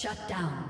Shut down.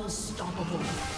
Unstoppable.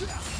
Yeah.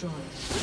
Destroyed.